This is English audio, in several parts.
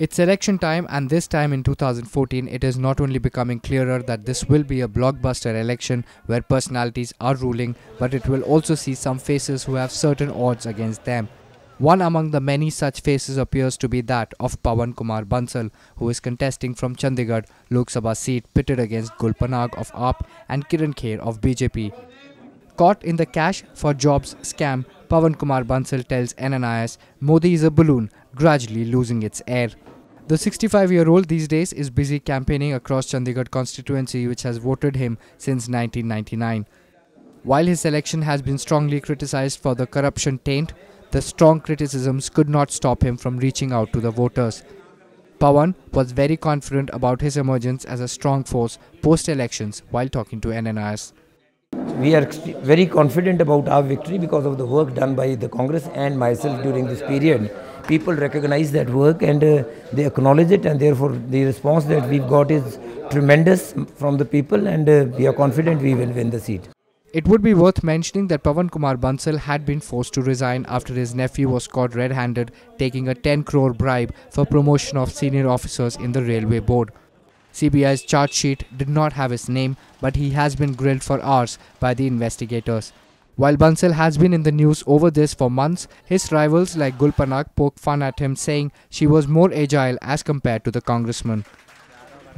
It's election time, and this time in 2014, it is not only becoming clearer that this will be a blockbuster election where personalities are ruling, but it will also see some faces who have certain odds against them. One among the many such faces appears to be that of Pawan Kumar Bansal, who is contesting from Chandigarh Lok Sabha seat pitted against Gul Panag of AAP and Kiran Kher of BJP. Caught in the cash for jobs scam, Pawan Kumar Bansal tells NNIS Modi is a balloon gradually losing its air. The 65 year old these days is busy campaigning across Chandigarh constituency, which has voted him since 1999. While his election has been strongly criticized for the corruption taint, the strong criticisms could not stop him from reaching out to the voters. Pawan was very confident about his emergence as a strong force post elections while talking to NNIS. We are very confident about our victory because of the work done by the Congress and myself during this period. People recognize that work and uh, they acknowledge it, and therefore the response that we've got is tremendous from the people, and uh, we are confident we will win the seat. It would be worth mentioning that Pawan Kumar Bansal had been forced to resign after his nephew was caught red handed taking a 10 crore bribe for promotion of senior officers in the railway board. CBI's charge sheet did not have his name, but he has been grilled for hours by the investigators. While Bansal has been in the news over this for months, his rivals like Gul Panag poke fun at him saying she was more agile as compared to the congressman.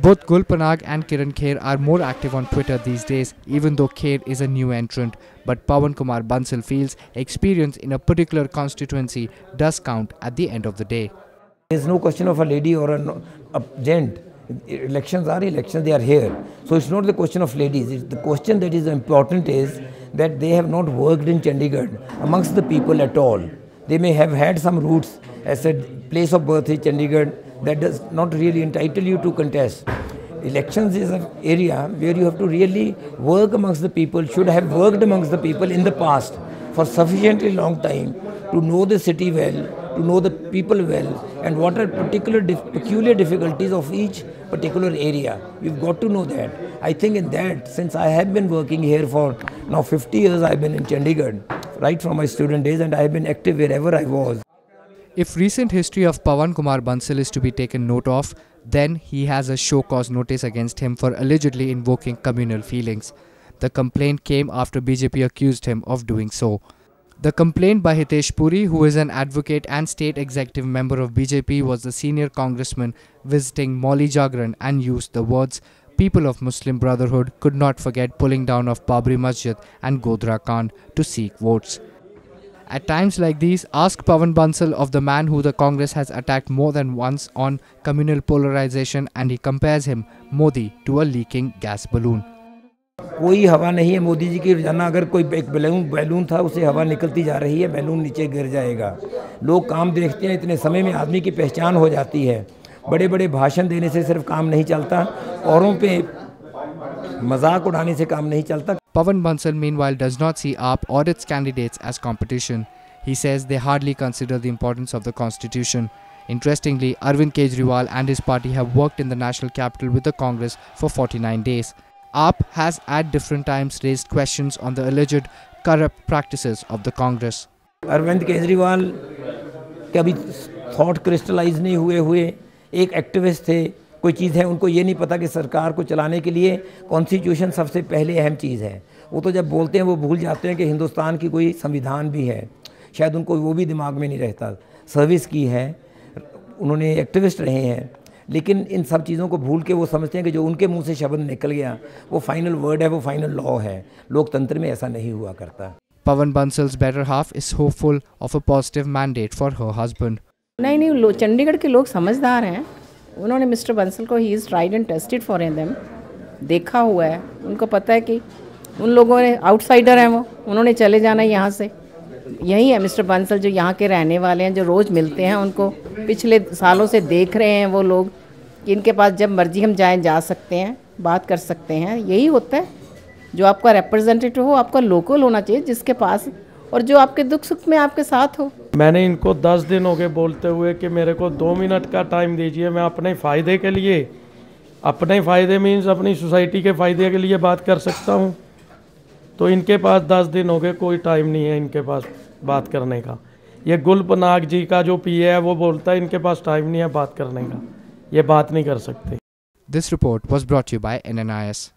Both Gul Panag and Kiran Kher are more active on Twitter these days, even though Kher is a new entrant. But Pawan Kumar Bansal feels experience in a particular constituency does count at the end of the day. There is no question of a lady or a, a gent. Elections are elections, they are here. So it's not the question of ladies. It's the question that is important is that they have not worked in Chandigarh amongst the people at all. They may have had some roots as a place of birth in Chandigarh that does not really entitle you to contest. Elections is an area where you have to really work amongst the people, should have worked amongst the people in the past for sufficiently long time to know the city well, to know the people well, and what are particular dif peculiar difficulties of each particular area. You've got to know that. I think in that, since I have been working here for now 50 years, I've been in Chandigarh, right from my student days, and I have been active wherever I was. If recent history of Pawan Kumar Bansal is to be taken note of, then he has a show cause notice against him for allegedly invoking communal feelings. The complaint came after BJP accused him of doing so. The complaint by Hitesh Puri, who is an advocate and state executive member of BJP, was the senior congressman visiting Mauli Jagran and used the words, People of Muslim Brotherhood could not forget pulling down of Babri Masjid and Godhra Kand to seek votes. At times like these, ask Pawan Bansal of the man who the Congress has attacked more than once on communal polarization and he compares him, Modi, to a leaking gas balloon. कोई हवा नहीं है। मोदी जी की रोज़ाना अगर कोई एक balloon balloon था, उसे हवा निकलती जा रही है, बैलून नीचे गिर जाएगा। लोग काम देखते हैं, इतने समय में आदमी की पहचान हो जाती है। बड़े बड़े भाषण देने से सिर्फ़ काम नहीं चलता, औरों पे मज़ाक उड़ाने से काम नहीं चलता। Pawan Bansal meanwhile does not see AAP और its candidates as competition he says they hardly consider the importance of the constitution interestingly Arvind Kejriwal and his party have worked in the national capital with the Congress for 49 days AAP has at different times raised questions on the alleged corrupt practices of the Congress. Arvind Kejriwal के अभी thought crystallise नहीं हुए हुए, एक activist थे, कोई चीज़ है, उनको ये नहीं पता कि सरकार को चलाने के लिए कॉन्स्टिट्यूशन सबसे पहले अहम चीज़ है। वो तो जब बोलते हैं, वो भूल जाते हैं कि हिंदुस्तान की कोई संविधान भी है। शायद उनको वो भी दिमाग में नहीं रहता। सर्विस की है, उन्होंने एक्टिविस्ट रहे हैं। लेकिन इन सब चीज़ों को भूल के वो समझते हैं कि जो उनके मुँह से शब्द निकल गया वो फाइनल वर्ड है वो फाइनल लॉ है। लोकतंत्र में ऐसा नहीं हुआ करता। Pawan Bansal's better half is hopeful of a positive mandate for her husband. नहीं नहीं चंडीगढ़ के लोग समझदार हैं। उन्होंने मिस्टर बंसल को he is tried and tested for in them देखा हुआ है। उनको पता है कि उन लोगों ने आउटसाइडर हैं वो। उन्होंने चले जाना यहाँ से। यही है मिस्टर बंसल जो यहाँ के रहने वाले हैं जो रोज़ मिलते हैं उनको पिछले सालों से देख रहे हैं वो लोग। इनके पास जब मर्ज़ी हम जाएँ, जा सकते हैं, बात कर सकते हैं। यही होता है, जो आपका रिप्रेजेंटेटिव हो, आपका लोकल होना चाहिए, जिसके पास और जो आपके दुख सुख में आपके साथ हो। मैंने इनको दस दिन हो गए बोलते हुए कि मेरे को दो मिनट का टाइम दीजिए, मैं अपने फ़ायदे के लिए, अपने फ़ायदे मीन्स अपनी सोसाइटी के फ़ायदे के लिए बात कर सकता हूँ। तो इनके पास दस दिन हो गए, कोई टाइम नहीं है इनके पास बात करने का। ये गुल्प नाग जी का जो पीए है, वो बोलता है, इनके पास टाइम नहीं है बात करने का। ये बात नहीं कर सकते। This report was brought you by N N I S